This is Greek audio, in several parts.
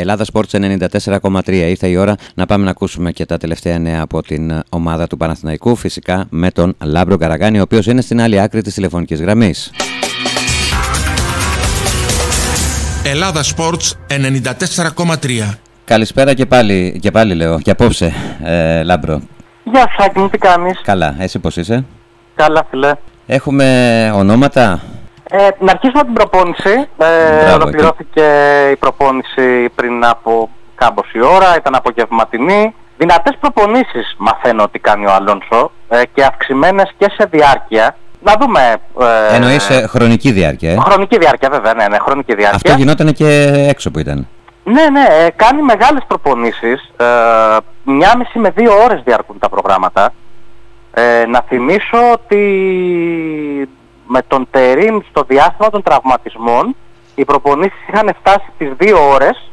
Ελλάδα Sports 94,3. Ήρθε η ώρα να πάμε να ακούσουμε και τα τελευταία νέα από την ομάδα του Παναθηναϊκού. Φυσικά με τον Λάμπρο Γκαραγκάνη, ο οποίος είναι στην άλλη άκρη της τηλεφωνικής γραμμής. Ελλάδα Sports 94,3. Καλησπέρα και πάλι, και πάλι λέω, και απόψε, ε, Λάμπρο. Γεια σου, τι κάνεις; Καλά, εσύ πώς είσαι; Καλά, φίλε. Έχουμε ονόματα; Ε, να αρχίσουμε την προπόνηση. Ε, ολοκληρώθηκε η προπόνηση πριν από κάμποση ώρα, ήταν απογευματινή. Δυνατές προπονήσεις μαθαίνω ότι κάνει ο Αλόνσο ε, και αυξημένες και σε διάρκεια. Να δούμε... Ε, Εννοείς ε, χρονική διάρκεια, ε; Χρονική διάρκεια βέβαια, ναι, ναι, χρονική διάρκεια. Αυτό γινόταν και έξω που ήταν. Ναι, ναι, ε, κάνει μεγάλες προπονήσεις. Ε, μια μισή με δύο ώρες διαρκούν τα προγράμματα. Ε, να θυμίσω ότι με τον Τερίμ στο διάστημα των τραυματισμών οι προπονήσεις είχαν φτάσει τις δύο ώρες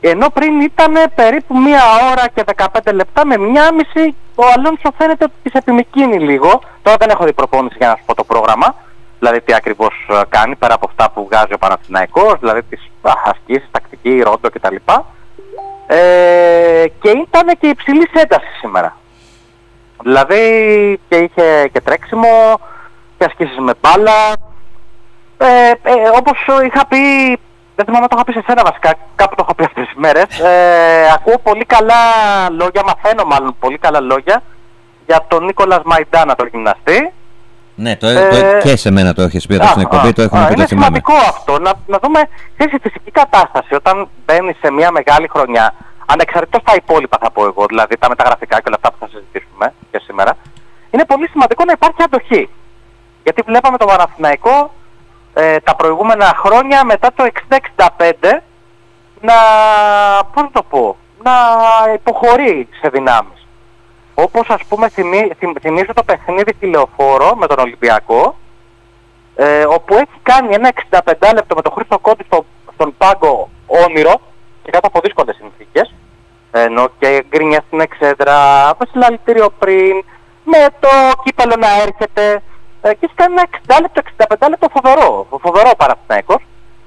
ενώ πριν ήταν περίπου μία ώρα και 15 λεπτά με μία μισή ο Αλόνσο φαίνεται ότι τις επιμηκύνει λίγο. Τώρα δεν έχω δει προπόνηση για να σου πω το πρόγραμμα, δηλαδή τι ακριβώς ε, κάνει πέρα από αυτά που βγάζει ο Παναθηναϊκός, δηλαδή τις ασκήσεις, τακτική, ρόντο κτλ. Ε, και ήταν και υψηλής έντασης σήμερα. Δηλαδή και είχε και τρέξιμο και ασκήσεις με μπάλα. Ε, ε, όπως είχα πει, δεν θυμάμαι το είχα πει σε σένα βασικά, κάπου το είχα πει αυτές τις μέρες. Ε, ακούω πολύ καλά λόγια, μαθαίνω μάλλον πολύ καλά λόγια για τον Νίκολας Μαϊντάνα, τον γυμναστή. Ναι, το, ε, το, και σε μένα το έχεις πει εδώ στην εκπομπή, το έχουμε πει Είναι σημαντικό αυτό, να, να δούμε τι φυσική κατάσταση όταν μπαίνεις σε μια μεγάλη χρονιά ανεξαρτήτως τα υπόλοιπα θα πω εγώ, δηλαδή τα μεταγραφικά και όλα αυτά που θα συζητήσουμε και σήμερα, είναι πολύ σημαντικό να υπάρχει αντοχή. Γιατί βλέπαμε το Παναθηναϊκό ε, τα προηγούμενα χρόνια μετά το 60-65 να, πώς το πω, να υποχωρεί σε δυνάμεις. Όπως ας πούμε θυμί, θυμίζω το παιχνίδι τηλεοφόρο με τον Ολυμπιακό, ε, όπου έχει κάνει ένα 65 λεπτό με τον Χρήστο Κόντι στο, στον πάγκο όνειρο και κάτω από δύσκολες συνθήκες, ενώ και γκρίνια στην εξέδρα, με συλλαλητήριο πριν, με το κύπελο να έρχεται, ε, και έχει κάνει ένα 60 λεπτό, 65 λεπτό φοβερό, φοβερό Παναθηναϊκός,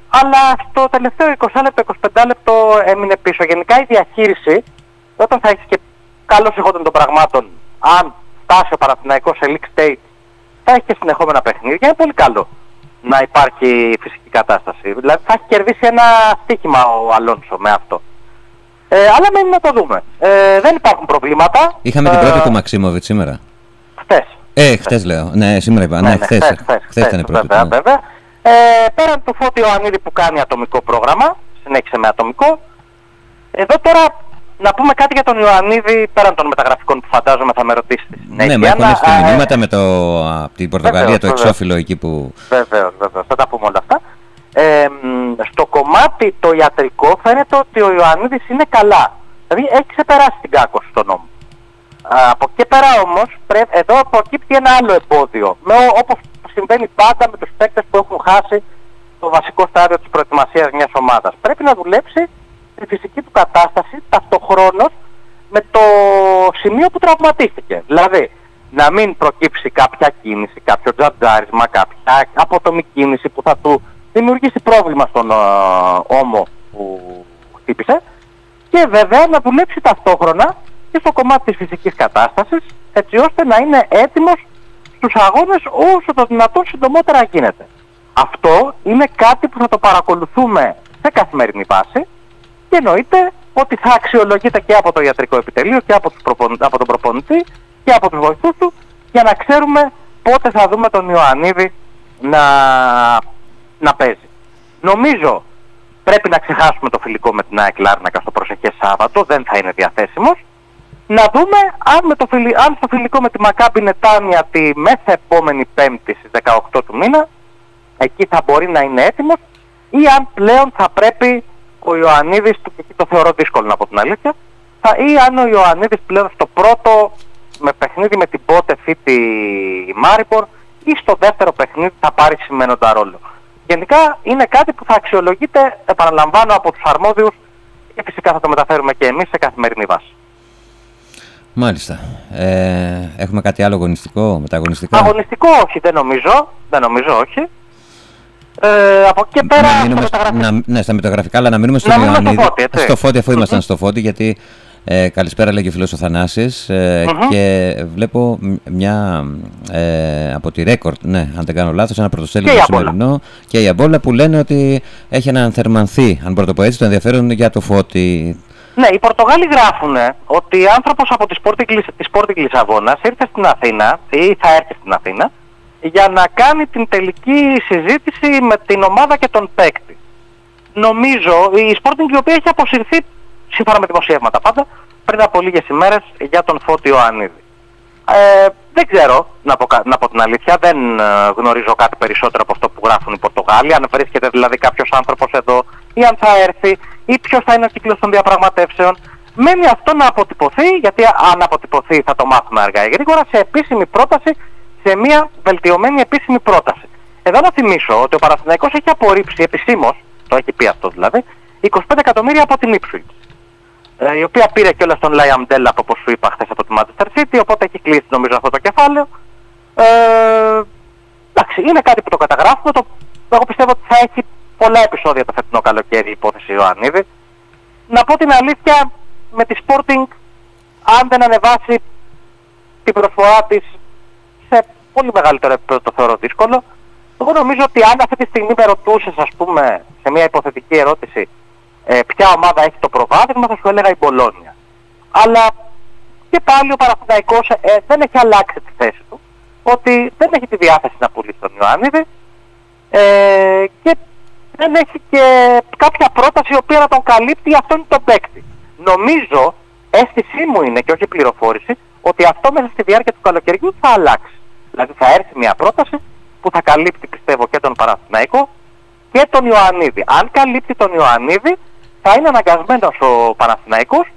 αλλά στο τελευταίο 20 λεπτό, 25 λεπτό έμεινε πίσω. Γενικά η διαχείριση, όταν θα έχεις και καλό ηχόντων των πραγμάτων, αν φτάσει ο Παναθηναϊκός σε league state, θα έχει και συνεχόμενα παιχνίδια, είναι πολύ καλό να υπάρχει φυσική κατάσταση. Δηλαδή θα έχει κερδίσει ένα στοίχημα ο Αλόνσο με αυτό. Ε, αλλά μένει να το δούμε. Ε, δεν υπάρχουν προβλήματα. Είχαμε την πρώτη του Μαξίμοβιτ σήμερα. Χθες. Ε, χθες λέω. Ναι, σήμερα είπα. Ναι, ναι, ναι χθες. Χθες, ήταν η πρώτη. Βέβαια, βέβαια. Ε, πέραν του Φώτη Ιωαννίδη που κάνει ατομικό πρόγραμμα, συνέχισε με ατομικό. Εδώ τώρα να πούμε κάτι για τον Ιωαννίδη πέραν των μεταγραφικών που φαντάζομαι θα με ρωτήσετε. Ναι, με έχουν έρθει μηνύματα με το, από την Πορτογαλία, το εξώφυλλο εκεί που... Βεβαίως, βεβαίως. Θα τα πούμε όλα αυτά. Ε, στο κομμάτι το ιατρικό φαίνεται ότι ο Ιωαννίδης είναι καλά. Δηλαδή έχει ξεπεράσει την κάκωση στον νόμο. Από εκεί πέρα όμως, εδώ προκύπτει ένα άλλο εμπόδιο. Με, όπως συμβαίνει πάντα με τους παίκτες που έχουν χάσει το βασικό στάδιο της προετοιμασίας μιας ομάδας. Πρέπει να δουλέψει τη φυσική του κατάσταση ταυτοχρόνως με το σημείο που τραυματίστηκε. Δηλαδή, να μην προκύψει κάποια κίνηση, κάποιο τζατζάρισμα, κάποια απότομη κίνηση που θα του δημιουργήσει πρόβλημα στον ε, ώμο που χτύπησε και βέβαια να δουλέψει ταυτόχρονα και στο κομμάτι της φυσικής κατάστασης έτσι ώστε να είναι έτοιμος στους αγώνες όσο το δυνατόν συντομότερα γίνεται. Αυτό είναι κάτι που θα το παρακολουθούμε σε καθημερινή βάση και εννοείται ότι θα αξιολογείται και από το ιατρικό επιτελείο και από, τους από τον προπονητή και από τους βοηθούς του για να ξέρουμε πότε θα δούμε τον Ιωαννίδη να, να παίζει. Νομίζω πρέπει να ξεχάσουμε το φιλικό με την ΑΕΚ Λάρνακα στο προσεχές Σάββατο, δεν θα είναι διαθέσιμος. Να δούμε αν, με το φιλι... αν στο φιλικό με τη Μακάμπη Νετάνια τη μέσα επόμενη Πέμπτη στις 18 του μήνα, εκεί θα μπορεί να είναι έτοιμος ή αν πλέον θα πρέπει ο Ιωαννίδης, και εκεί το θεωρώ δύσκολο να πω την αλήθεια, θα, ή αν ο Ιωαννίδης πλέον στο πρώτο με παιχνίδι με την πότε φίτη Μάριπορ ή στο δεύτερο παιχνίδι θα πάρει σημαίνοντα ρόλο. Γενικά είναι κάτι που θα αξιολογείται, επαναλαμβάνω, από τους αρμόδιους και φυσικά θα το μεταφέρουμε και εμείς σε καθημερινή βάση. Μάλιστα. Ε, έχουμε κάτι άλλο αγωνιστικό, μεταγωνιστικό; Αγωνιστικό όχι, δεν νομίζω. Δεν νομίζω όχι. Ε, από εκεί και πέρα. Να μείνουμε, να, ναι, στα μεταγραφικά, αλλά να μείνουμε στο Ιωαννίδη. Στο φώτι, στο φώτι, αφού ήμασταν στο φώτι, γιατί ε, καλησπέρα λέγει ο φίλος ο Θανάσης ε, και βλέπω μια ε, από τη Ρέκορτ, ναι, αν δεν κάνω λάθος, ένα πρωτοσέλιδο το σημερινό και η Αμπόλα που λένε ότι έχει αναθερμανθεί, αν πρώτο πω έτσι, το ενδιαφέρον για το φώτι. Ναι, οι Πορτογάλοι γράφουν ότι άνθρωπος από τη Sporting Λισαβόνας ήρθε στην Αθήνα ή θα έρθει στην Αθήνα για να κάνει την τελική συζήτηση με την ομάδα και τον παίκτη. Νομίζω η Sporting η οποία έχει αποσυρθεί σύμφωνα με δημοσιεύματα πάντα πριν από λίγες ημέρες για τον Φώτη Ιωαννίδη. Ε, δεν ξέρω, να πω, να πω την αλήθεια, δεν ε, γνωρίζω κάτι περισσότερο από αυτό που γράφουν οι Πορτογάλοι, αν βρίσκεται δηλαδή κάποιος άνθρωπος εδώ ή αν θα έρθει ή ποιος θα είναι ο κύκλος των διαπραγματεύσεων. Μένει αυτό να αποτυπωθεί, γιατί αν αποτυπωθεί θα το μάθουμε αργά ή γρήγορα, σε επίσημη πρόταση, σε μια βελτιωμένη επίσημη πρόταση. Εδώ να θυμίσω ότι ο Παραθυναϊκός έχει απορρίψει επισήμως, το έχει πει αυτό δηλαδή, 25 εκατομμύρια από την Ipswich. Ε, η οποία πήρε κιόλας τον Λάιαμ Ντέλλαπ όπως σου είπα χθες από τη Manchester City, οπότε έχει κλείσει νομίζω αυτό το κεφάλαιο. Ε, εντάξει, είναι κάτι που το καταγράφουμε, το, εγώ πιστεύω ότι θα έχει πολλά επεισόδια το φετινό καλοκαίρι η υπόθεση Ιωαννίδη. Να πω την αλήθεια, με τη Sporting, αν δεν ανεβάσει την προσφορά της σε πολύ μεγαλύτερο επίπεδο το θεωρώ δύσκολο. Εγώ νομίζω ότι αν αυτή τη στιγμή με ρωτούσες, ας πούμε, σε μια υποθετική ερώτηση, ε, ποια ομάδα έχει το προβάδισμα, θα σου έλεγα η Μπολόνια. Αλλά και πάλι ο Παναθηναϊκός ε, δεν έχει αλλάξει τη θέση του. Ότι δεν έχει τη διάθεση να πουλήσει τον Ιωάννιδη ε, και δεν έχει και κάποια πρόταση η οποία να τον καλύπτει αυτόν τον παίκτη. Νομίζω, αίσθησή μου είναι και όχι πληροφόρηση, ότι αυτό μέσα στη διάρκεια του καλοκαιριού θα αλλάξει. Δηλαδή θα έρθει μια πρόταση που θα καλύπτει πιστεύω και τον Παναθηναϊκό και τον Ιωαννίδη. Αν καλύπτει τον Ιωαννίδη θα είναι αναγκασμένος ο Παναθηναϊκός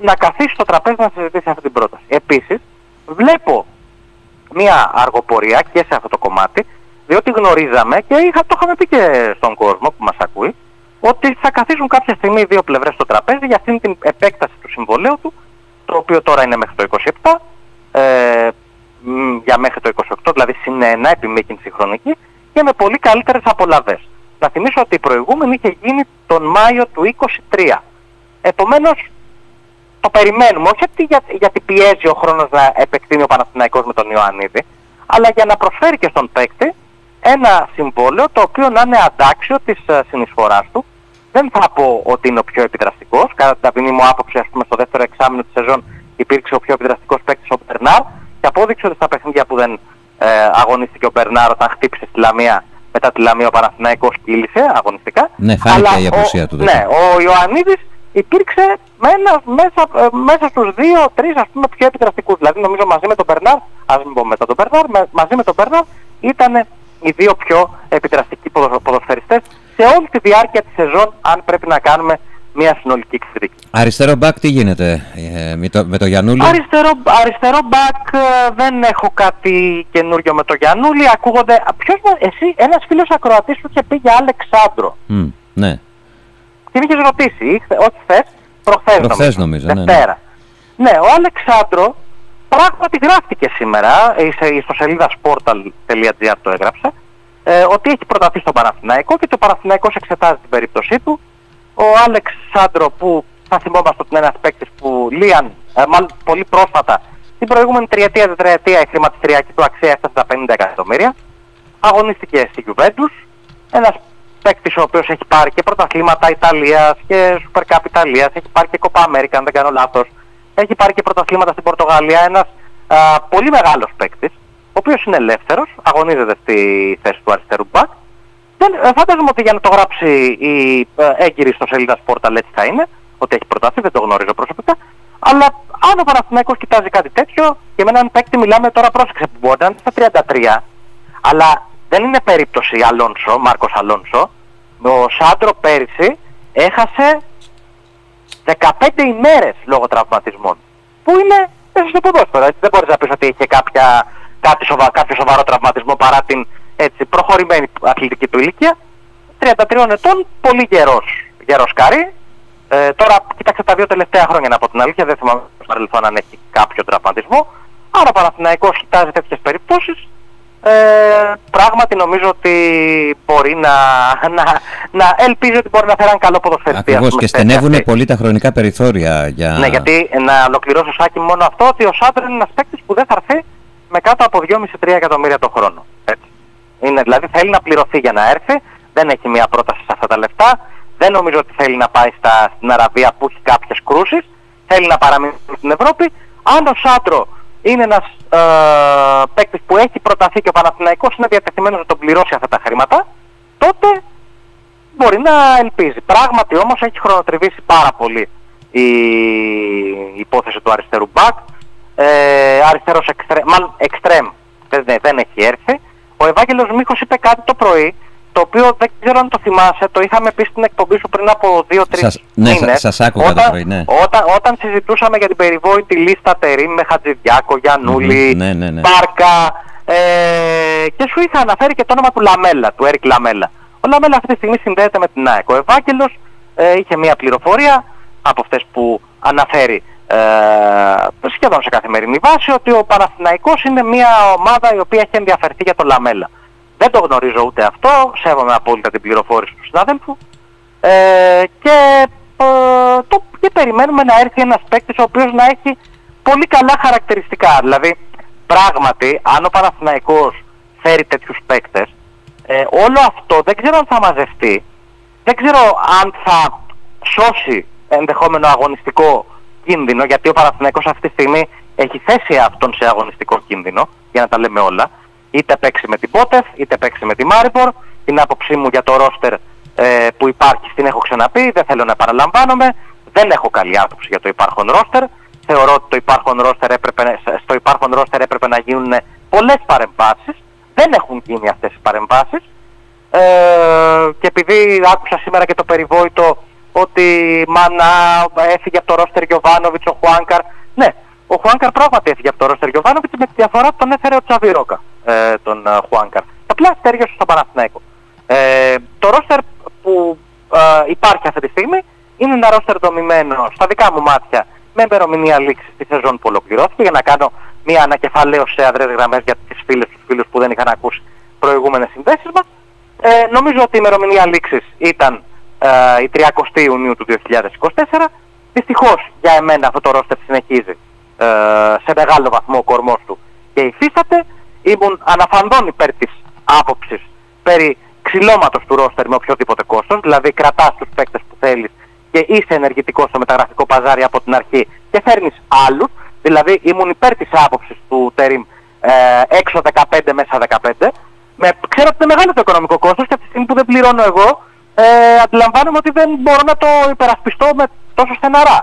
να καθίσει στο τραπέζι να συζητήσει αυτή την πρόταση. Επίσης, βλέπω μια αργοπορία και σε αυτό το κομμάτι, διότι γνωρίζαμε και είχα, το είχαμε πει και στον κόσμο που μας ακούει, ότι θα καθίσουν κάποια στιγμή οι δύο πλευρές στο τραπέζι για αυτήν την επέκταση του συμβολέου του, το οποίο τώρα είναι μέχρι το 27, ε, για μέχρι το 28, δηλαδή συν ένα επιμήκυνση χρονική και με πολύ καλύτερες απολαβές. Να θυμίσω ότι η προηγούμενη είχε γίνει τον Μάιο του 23. Επομένως, το περιμένουμε, όχι γιατί, γιατί πιέζει ο χρόνος να επεκτείνει ο Παναθηναϊκός με τον Ιωαννίδη, αλλά για να προσφέρει και στον παίκτη ένα συμβόλαιο το οποίο να είναι αντάξιο της uh, συνεισφοράς του. Δεν θα πω ότι είναι ο πιο επιδραστικός. Κατά την ταπεινή μου άποψη, ας πούμε, στο δεύτερο εξάμεινο της σεζόν υπήρξε ο πιο επιδραστικός παίκτης ο Μπερνάρ και απόδειξε ότι στα παιχνίδια που δεν ε, αγωνίστηκε ο Μπερνάρ όταν χτύπησε στη Λαμία μετά τη Λαμία ο Παναθηναϊκός κύλησε αγωνιστικά. Ναι, φάνηκε η απουσία του. Ναι, ο Ιωαννίδης υπήρξε μέσα, μέσα, ε, μέσα στους δύο-τρεις ας πούμε πιο επιδραστικούς. Δηλαδή νομίζω μαζί με τον Μπερνάρ, ας μην πω μετά τον Μπερνάρ, μαζί με τον Μπερνάρ ήταν οι δύο πιο επιδραστικοί ποδοσφαιριστές σε όλη τη διάρκεια της σεζόν αν πρέπει να κάνουμε μια συνολική εξειδίκη. Αριστερό μπακ τι γίνεται ε, με, το, με το Γιαννούλη. Αριστερό, αριστερό μπακ ε, δεν έχω κάτι καινούριο με το Γιαννούλη. Ακούγονται... Ποιος, εσύ, ένας φίλος ακροατής σου είχε πει για Αλεξάνδρο. Mm, ναι. Τι με είχες ρωτήσει, όχι χθες, προχθές, προχθές νομίζω. νομίζω ναι, ναι. ναι, ο Αλεξάνδρο πράγματι γράφτηκε σήμερα, στο σελίδα sportal.gr το έγραψε, ε, ότι έχει προταθεί στον Παναθηναϊκό και το Παναθηναϊκός εξετάζει την περίπτωσή του. Ο Άλεξ Σάντρο που θα θυμόμαστε ότι είναι ένας παίκτης που λίαν, ε, μάλλον πολύ πρόσφατα, την προηγούμενη τριετία, τετραετία η χρηματιστηριακή του αξία έφτασε στα 50 εκατομμύρια. Αγωνίστηκε στη Juventus, ένας παίκτης ο οποίος έχει πάρει και πρωταθλήματα Ιταλίας και Super Cup Ιταλίας, έχει πάρει και Copa America αν δεν κάνω λάθος, έχει πάρει και πρωταθλήματα στην Πορτογαλία, ένας α, πολύ μεγάλος παίκτης, ο οποίος είναι ελεύθερος, αγωνίζεται στη θέση του αριστερού μπακ δεν, ε, φαντάζομαι ότι για να το γράψει η ε, έγκυρη στο σελίδα Sportal έτσι θα είναι, ότι έχει προταθεί, δεν το γνωρίζω προσωπικά. Αλλά αν ο Παναθηναϊκός κοιτάζει κάτι τέτοιο, και με έναν παίκτη μιλάμε τώρα πρόσεξε που μπορεί να είναι στα 33, αλλά δεν είναι περίπτωση Αλόνσο, Μάρκος Αλόνσο. Ο Σάντρο πέρυσι έχασε 15 ημέρες λόγω τραυματισμών. Που είναι μέσα στο ποδόσφαιρο. Δεν μπορείς να πεις ότι είχε κάποια, κάτι σοβα, κάποιο σοβαρό τραυματισμό παρά την έτσι, προχωρημένη αθλητική του ηλικία, 33 ετών, πολύ γερός, γερός κάρι. Ε, τώρα κοίταξε τα δύο τελευταία χρόνια από την αλήθεια, δεν θυμάμαι στο παρελθόν αν έχει κάποιο τραυματισμό. Άρα ο Παναθηναϊκός κοιτάζει τέτοιες περιπτώσεις ε, πράγματι νομίζω ότι μπορεί να, να, να ελπίζει ότι μπορεί να φέρει ένα καλό ποδοσφαιριστή. Ακριβώς και στενεύουν πολύ τα χρονικά περιθώρια για... Ναι, γιατί να ολοκληρώσω Σάκη μόνο αυτό ότι ο Σάντρε είναι ένας παίκτης που δεν θα έρθει με κάτω από 2,5-3 εκατομμύρια το χρόνο. Έτσι. Είναι, δηλαδή θέλει να πληρωθεί για να έρθει, δεν έχει μια πρόταση σε αυτά τα λεφτά, δεν νομίζω ότι θέλει να πάει στα, στην Αραβία που έχει κάποιες κρούσεις, θέλει να παραμείνει στην Ευρώπη. Αν ο Σάντρο είναι ένας ε, παίκτης που έχει προταθεί και ο Παναθηναϊκός είναι διατεθειμένος να τον πληρώσει αυτά τα χρήματα, τότε μπορεί να ελπίζει. Πράγματι όμως έχει χρονοτριβήσει πάρα πολύ η υπόθεση του αριστερού μπακ. Ε, αριστερός εξτρέμ, μάλλον εξτρέμ δεν, δεν έχει έρθει. Ο Ευάγγελος Μίχος είπε κάτι το πρωί το οποίο δεν ξέρω αν το θυμάσαι, το είχαμε πει στην εκπομπή σου πριν από 2-3 ναι, μήνες. σας άκουγα όταν, το πρωί, ναι. Όταν, όταν συζητούσαμε για την περιβόητη λίστα Τερίμ με Χατζηδιάκο, Γιαννούλη, ναι, ναι, ναι. Πάρκα ε, και σου είχα αναφέρει και το όνομα του Λαμέλα, του Έρικ Λαμέλα. Ο Λαμέλα αυτή τη στιγμή συνδέεται με την ΑΕΚ. Ο Ευάγγελος ε, είχε μια πληροφορία από αυτές που αναφέρει ε, σχεδόν σε καθημερινή βάση ότι ο Παναθηναϊκός είναι μια ομάδα η οποία έχει ενδιαφερθεί για το Λαμέλα. Δεν το γνωρίζω ούτε αυτό, σέβομαι απόλυτα την πληροφόρηση του συνάδελφου. Ε, και, ε, το, και περιμένουμε να έρθει ένας παίκτης ο οποίος να έχει πολύ καλά χαρακτηριστικά. Δηλαδή, πράγματι, αν ο Παναθηναϊκός φέρει τέτοιους παίκτες, ε, όλο αυτό δεν ξέρω αν θα μαζευτεί, δεν ξέρω αν θα σώσει ενδεχόμενο αγωνιστικό κίνδυνο, γιατί ο Παναθηναϊκός αυτή τη στιγμή έχει θέσει αυτόν σε αγωνιστικό κίνδυνο, για να τα λέμε όλα είτε παίξει με την Πότεφ, είτε παίξει με τη Μάριπορ. Την άποψή μου για το ρόστερ ε, που υπάρχει την έχω ξαναπεί, δεν θέλω να επαναλαμβάνομαι. Δεν έχω καλή άποψη για το υπάρχον ρόστερ. Θεωρώ ότι το υπάρχον ρόστερ έπρεπε, στο υπάρχον ρόστερ έπρεπε να γίνουν πολλές παρεμβάσεις. Δεν έχουν γίνει αυτές οι παρεμβάσεις. Ε, και επειδή άκουσα σήμερα και το περιβόητο ότι μάνα έφυγε από το ρόστερ Γιωβάνοβιτς ο Χουάνκαρ. Ναι, ο Χουάνκαρ πράγματι έφυγε από το ρόστερ Γιωβάνοβιτς με τη διαφορά που τον έφερε ο Τσαβιρόκα ε, τον ε, Χουάνκαρ. Απλά τέριωσε στο Παναθηναϊκό. Ε, το ρόστερ που ε, υπάρχει αυτή τη στιγμή είναι ένα ρόστερ δομημένο στα δικά μου μάτια με ημερομηνία λήξης τη σεζόν που ολοκληρώθηκε για να κάνω μια ανακεφαλαίωση σε αδρές γραμμές για τις φίλες τους φίλους που δεν είχαν ακούσει προηγούμενες συνδέσεις μας. Ε, νομίζω ότι η ημερομηνία λήξης ήταν ε, η 30 Ιουνίου του 2024. Δυστυχώς για εμένα αυτό το ρόστερ συνεχίζει ε, σε μεγάλο βαθμό ο κορμός του. Και υφίσταται ήμουν αναφανδόν υπέρ της άποψης περί ξυλώματος του ρόστερ με οποιοδήποτε κόστος, δηλαδή κρατάς τους παίκτες που θέλεις και είσαι ενεργητικός στο μεταγραφικό παζάρι από την αρχή και φέρνεις άλλους, δηλαδή ήμουν υπέρ της άποψης του Τερίμ ε, έξω 15 μέσα 15, με, ξέρω ότι είναι μεγάλο το οικονομικό κόστος και από τη στιγμή που δεν πληρώνω εγώ, ε, αντιλαμβάνομαι ότι δεν μπορώ να το υπερασπιστώ με τόσο στεναρά.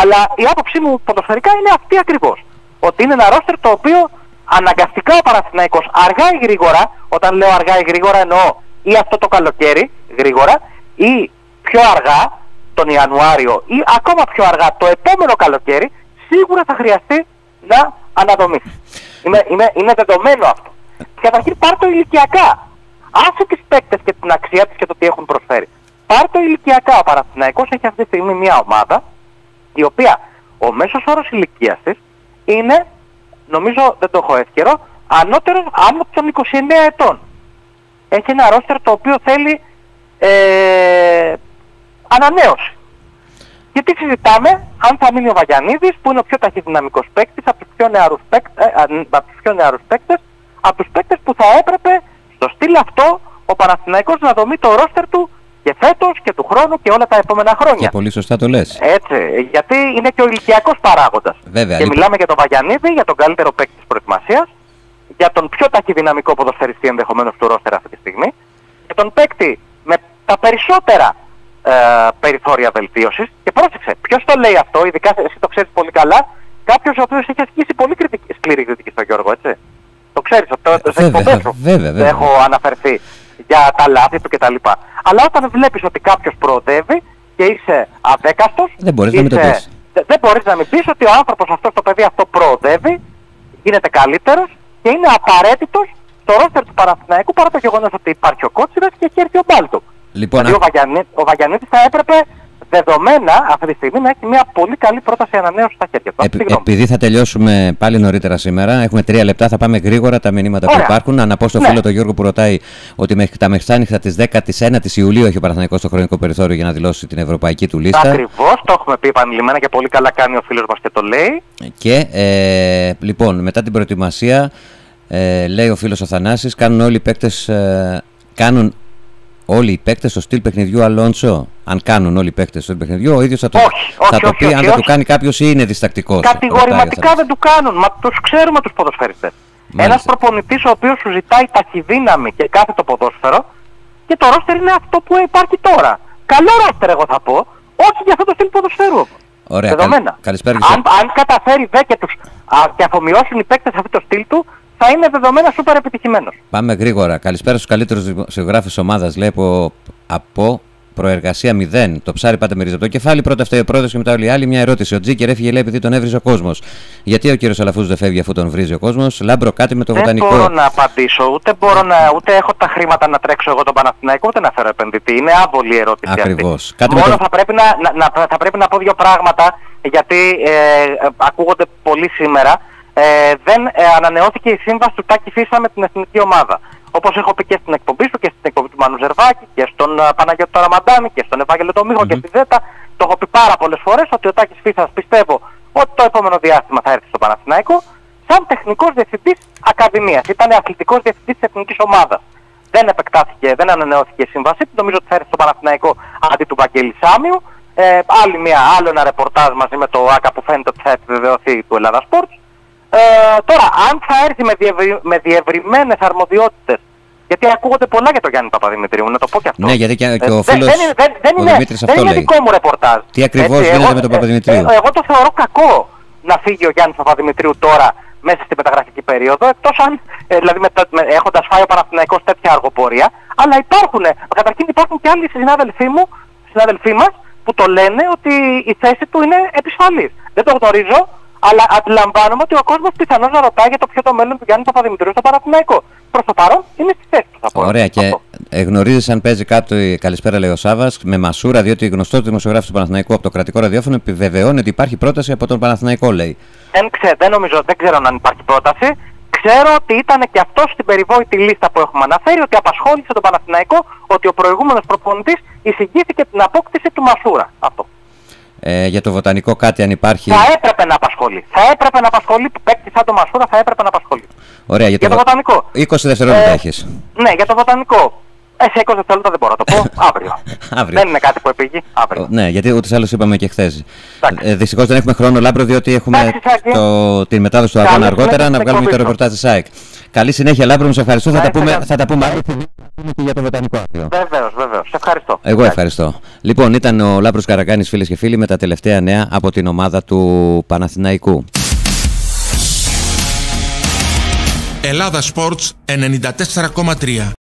Αλλά η άποψή μου ποδοσφαιρικά είναι αυτή ακριβώς. Ότι είναι ένα ρόστερ το οποίο αναγκαστικά ο Παναθηναϊκός αργά ή γρήγορα, όταν λέω αργά ή γρήγορα εννοώ ή αυτό το καλοκαίρι γρήγορα ή πιο αργά τον Ιανουάριο ή ακόμα πιο αργά το επόμενο καλοκαίρι σίγουρα θα χρειαστεί να αναδομήσει. Είναι, είναι, είναι δεδομένο αυτό. Καταρχήν πάρ το ηλικιακά. Άσε τις παίκτες και την αξία της και το τι έχουν προσφέρει. Πάρ το ηλικιακά. Ο Παναθηναϊκός έχει αυτή τη στιγμή μια ομάδα η οποία ο μέσος όρος ηλικίας της είναι νομίζω δεν το έχω εύκαιρο, ανώτερος άνω των 29 ετών. Έχει ένα ρόστερ το οποίο θέλει ε, ανανέωση. Γιατί συζητάμε αν θα μείνει ο Βαγιανίδης που είναι ο πιο ταχυδυναμικός παίκτης από τους πιο νεαρούς παίκτες, ε, από τους πιο νεαρούς παίκτες, από τους παίκτες που θα έπρεπε στο στυλ αυτό ο Παναθηναϊκός να δομεί το ρόστερ του και φέτος και του χρόνου και όλα τα επόμενα χρόνια. Και πολύ σωστά το λες. Έτσι, γιατί είναι και ο ηλικιακός παράγοντας. Βέβαια, και λοιπόν. μιλάμε για τον Βαγιανίδη, για τον καλύτερο παίκτη της προετοιμασίας, για τον πιο ταχυδυναμικό ποδοσφαιριστή ενδεχομένως του ρόστερ αυτή τη στιγμή, για τον παίκτη με τα περισσότερα ε, περιθώρια βελτίωσης και πρόσεξε, ποιος το λέει αυτό, ειδικά εσύ το ξέρεις πολύ καλά, κάποιος ο οποίος έχει ασκήσει πολύ κριτική, σκληρή κριτική στον Γιώργο, έτσι. Το ξέρεις, το, το, Ε, βέβαια, το, βέβαια, βέβαια. έχω αναφερθεί για τα λάθη του κτλ. Αλλά όταν βλέπεις ότι κάποιος προοδεύει και είσαι αδέκαστος, Δεν μπορείς να μην το είσαι- πεις. δε- δεν μπορείς να μην πεις ότι ο άνθρωπος αυτός, το παιδί αυτό προοδεύει, γίνεται καλύτερος και είναι απαραίτητος στο ρόστερ του Παναθηναϊκού παρά το γεγονός ότι υπάρχει ο Κότσιρας και έχει έρθει ο Μπάλτο. Λοιπόν, δηλαδή α- ο, Βαγιανί, ο Βαγιανίτης θα έπρεπε δεδομένα αυτή τη στιγμή να έχει μια πολύ καλή πρόταση ανανέωσης στα χέρια του. Επ, επειδή θα τελειώσουμε πάλι νωρίτερα σήμερα, έχουμε τρία λεπτά, θα πάμε γρήγορα τα μηνύματα Ωραία. που υπάρχουν. Να πω στο ναι. φίλο τον Γιώργο που ρωτάει ότι μέχρι τα μεσάνυχτα της 19η Ιουλίου έχει ο Παναθανικό στο χρονικό περιθώριο για να δηλώσει την ευρωπαϊκή του λίστα. Ακριβώς, το έχουμε πει επανειλημμένα και πολύ καλά κάνει ο φίλος μας και το λέει. Και ε, λοιπόν, μετά την προετοιμασία, ε, λέει ο φίλος ο Θανάσης, κάνουν όλοι οι παίκτες. Ε, κάνουν όλοι οι παίκτες στο στυλ παιχνιδιού Αλόνσο, αν κάνουν όλοι οι παίκτες στο στυλ παιχνιδιού, ο ίδιος θα το, όχι, θα το πει όχι, αν δεν το κάνει κάποιος ή είναι διστακτικός. Κατηγορηματικά δεν του κάνουν, μα τους ξέρουμε τους ποδοσφαιριστές. Ένας προπονητής ο οποίος σου ζητάει ταχυδύναμη και κάθε το ποδόσφαιρο και το ρόστερ είναι αυτό που υπάρχει τώρα. Καλό ρόστερ, εγώ θα πω, όχι για αυτό το στυλ ποδοσφαίρου. Ωραία, Δεδομένα. Καλησπέρα. Αν, αν καταφέρει δε και, τους, α, και αφομοιώσουν οι παίκτες αυτό το στυλ του, θα είναι δεδομένα σούπερ επιτυχημένος. Πάμε γρήγορα. Καλησπέρα στους καλύτερους δημοσιογράφου ομάδας. Βλέπω από προεργασία 0. Το ψάρι πάτε με το κεφάλι. Πρώτα φταίει ο πρώτο και μετά όλοι οι άλλοι. Μια ερώτηση. Ο Τζίκερ έφυγε λέει επειδή τον έβριζε ο κόσμος. Γιατί ο κύριος Αλαφούζος δεν φεύγει αφού τον βρίζει ο κόσμος; Λάμπρο κάτι με τον βοτανικό. Δεν μπορώ να απαντήσω. Ούτε, μπορώ να, ούτε έχω τα χρήματα να τρέξω εγώ τον Παναθηναϊκό, ούτε να φέρω επενδυτή. Είναι άβολη η ερώτηση. Ακριβώς. Μόνο το... θα, πρέπει να, να, να, θα πρέπει να πω δύο πράγματα γιατί ε, ακούγονται πολύ σήμερα ε, δεν ε, ανανεώθηκε η σύμβαση του Τάκη Φίσα με την εθνική ομάδα. Όπως έχω πει και στην εκπομπή σου και στην εκπομπή του Μανου Ζερβάκη και στον uh, Παναγιώτο Ραμαντάνη και στον Ευάγγελο Τομίχο mm-hmm. και στη ΔΕΤΑ, το έχω πει πάρα πολλές φορές ότι ο Τάκης Φίσας πιστεύω ότι το επόμενο διάστημα θα έρθει στο Παναθηναϊκό σαν τεχνικός διευθυντής Ακαδημίας. Ήταν αθλητικός διευθυντής της εθνικής ομάδας. Δεν επεκτάθηκε, δεν ανανεώθηκε η σύμβασή του. Νομίζω ότι θα έρθει στο Παναθηναϊκό αντί του Βαγγέλη Σάμιου. Ε, άλλη μια, άλλο ένα ρεπορτάζ μαζί με το ΑΚΑ που φαίνεται ότι θα επιβεβαιωθεί του Ελλάδας Sports. Ε, τώρα, αν θα έρθει με, διευρυ, με διευρυμένες αρμοδιότητες γιατί ακούγονται πολλά για τον Γιάννη Παπαδημητρίου, να το πω και αυτό. Ναι, γιατί και, και ο φίλος δεν, δεν, δεν, ο είναι, Δημήτρης δεν είναι δικό μου ρεπορτάζ. Τι ακριβώς Έτσι, γίνεται εγώ, με τον Παπαδημητρίου; Ε, εγώ το θεωρώ κακό να φύγει ο Γιάννης Παπαδημητρίου τώρα μέσα στην μεταγραφική περίοδο, εκτός αν, ε, δηλαδή με, με, έχοντας φάει ο Παναθηναϊκός τέτοια αργοπορία, αλλά υπάρχουν, καταρχήν υπάρχουν και άλλοι συνάδελφοί μου, συνάδελφοί μας, που το λένε ότι η θέση του είναι επισφαλής. Δεν το γνωρίζω, αλλά αντιλαμβάνομαι ότι ο κόσμος πιθανώς να ρωτάει για το ποιο το μέλλον του Γιάννη Παπαδημητρίου στο Παναθηναϊκό. Προς το παρόν είναι στη θέση του. Ωραία, και γνωρίζεις αν παίζει κάτω η καλησπέρα, λέει ο Σάβας, με μασούρα, διότι γνωστός δημοσιογράφος του Παναθηναϊκού από το κρατικό ραδιόφωνο επιβεβαιώνει ότι υπάρχει πρόταση από τον Παναθηναϊκό, λέει. Δεν, ξέρω, δεν, νομίζω, δεν ξέρω αν υπάρχει πρόταση. Ξέρω ότι ήταν και αυτός στην περιβόητη λίστα που έχουμε αναφέρει, ότι απασχόλησε τον Παναθηναϊκό, ότι ο προηγούμενος προπονητής εισηγήθηκε την απόκτηση του Μασούρα. Αυτό. Ε, για το βοτανικό κάτι αν υπάρχει. Θα έπρεπε να απασχολεί. Θα έπρεπε να απασχολεί που παίκτη σαν το Μασούρα, θα έπρεπε να απασχολεί. Ωραία, για, για το, βοτανικό. 20 δευτερόλεπτα ε, έχεις. Ναι, για το βοτανικό. Ε, σε 20 δευτερόλεπτα δεν μπορώ να το πω. Αύριο. Αύριο. Δεν είναι κάτι που επείγει. Αύριο. Ναι, γιατί ούτως ή άλλως είπαμε και χθες. Ε, Δυστυχώς δεν έχουμε χρόνο, Λάμπρο, διότι έχουμε το, την μετάδοση του αγώνα αργότερα να βγάλουμε το ρεπορτάζ της ΑΕΚ. Καλή συνέχεια, Λάμπρο, μου σε ευχαριστώ. Θα, τα πούμε, θα τα πούμε αύριο και για το βοτανικό αύριο. Βεβαίως, βεβαίως. Σε ευχαριστώ. Εγώ ευχαριστώ. Λοιπόν, ήταν ο Λάμπρος Γκαραγκάνης, φίλες και φίλοι, με τα τελευταία νέα από την ομάδα του Παναθηναϊκού. Ελλάδα Sports 94,3